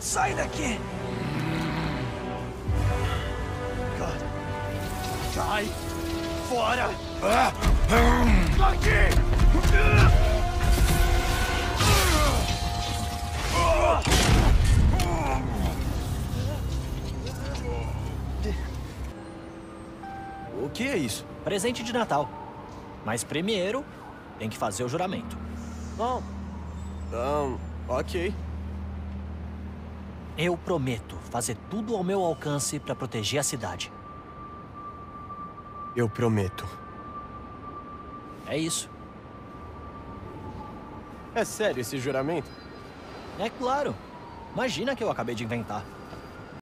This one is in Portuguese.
Sai daqui! Sai! Fora! Daqui! O que é isso? Presente de Natal. Mas primeiro, tem que fazer o juramento. Não. Um, ok. Eu prometo fazer tudo ao meu alcance para proteger a cidade. Eu prometo. É isso. É sério esse juramento? É claro. Imagina que eu acabei de inventar.